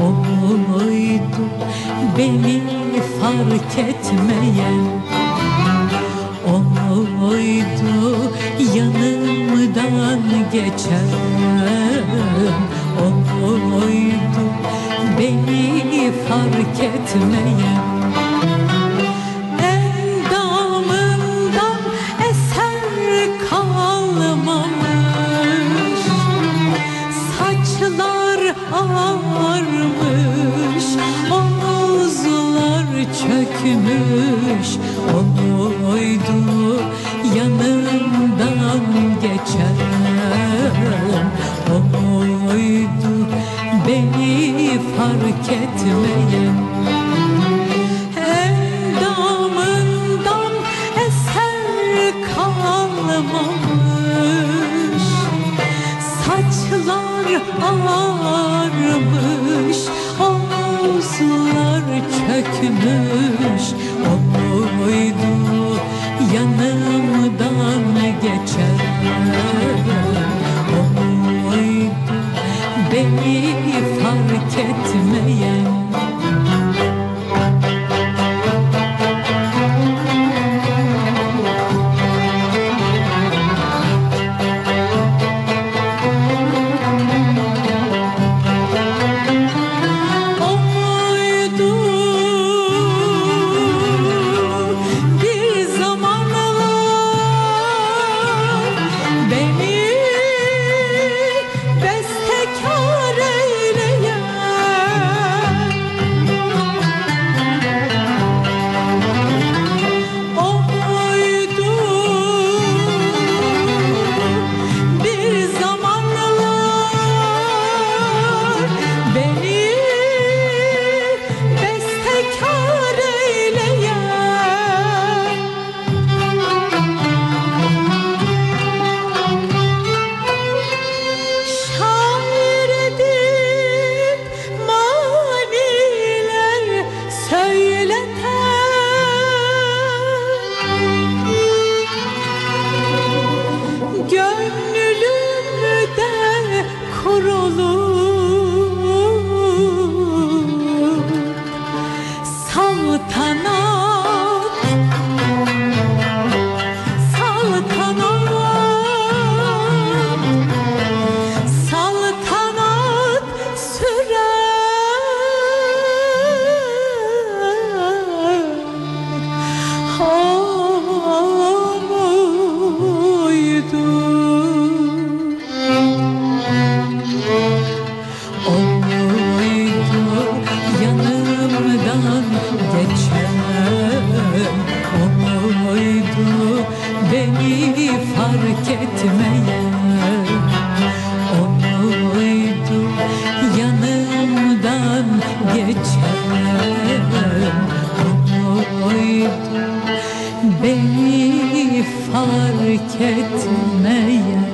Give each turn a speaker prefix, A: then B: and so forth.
A: geçer Oydu beni fark etmeyen. Oydu yanımdan geçen. Oydu beni fark etmeyen ağarmış Omuzlar çökmüş. Oydu yanımdan geçen. Oydu beni fark etmeyen. Endamından eser kalmamış. Saçlar ağarmış Omuzlar çökmüş. Oydu yanımdan geçen Oydu beni fark etmeyen terk etmeye Onuydu yanımdan geçen Onuydu beni fark etmeye